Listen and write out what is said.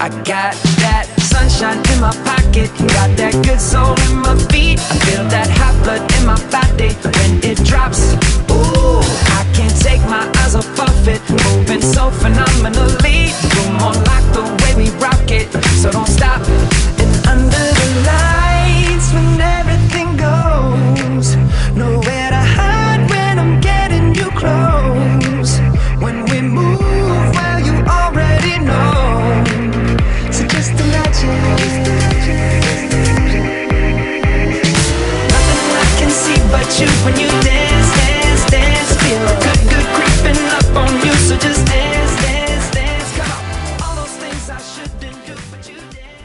I got that sunshine in my pocket, got that good soul in my feet. I feel that hot blood in my body when it drops. Ooh, I can't take my eyes off of it, moving so phenomenally. You're more like the way we rock it, so don't stop. And under the lights, when everything goes, nowhere to hide when I'm getting you close. When we move, when you dance, dance, dance. Feel the good, good creeping up on you, so just dance, dance, dance. Come all those things I shouldn't do, but you dance.